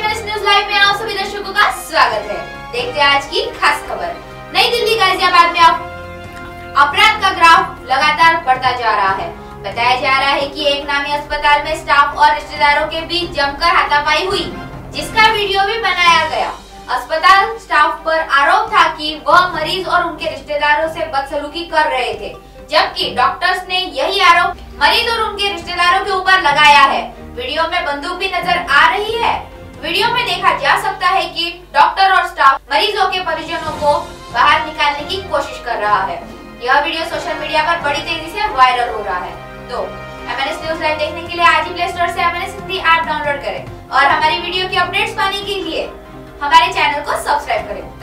News live में आप सभी दर्शकों का स्वागत है। देखते हैं आज की खास खबर। नई दिल्ली गाजियाबाद में अपराध का ग्राफ लगातार बढ़ता जा रहा है। बताया जा रहा है कि एक नामी अस्पताल में स्टाफ और रिश्तेदारों के बीच जमकर हाथापाई हुई, जिसका वीडियो भी बनाया गया। अस्पताल स्टाफ पर आरोप था कि वह मरीज़ और उनके रिश्तेदारों से बदसलूकी कर रहे थे, जबकि डॉक्टर्स ने यही आरोप मरीज़ और उनके रिश्तेदारों के ऊपर लगाया है। वीडियो में बंदूक भी नज़र आ वीडियो में देखा जा सकता है कि डॉक्टर और स्टाफ मरीजों के परिजनों को बाहर निकालने की कोशिश कर रहा है। यह वीडियो सोशल मीडिया पर बड़ी तेज़ी से वायरल हो रहा है। तो M N S news live देखने के लिए आज ही प्ले स्टोर ऐसी M N Hindi app download करें और हमारी वीडियो की अपडेट्स पाने के लिए हमारे चैनल को सब्सक्राइब करें।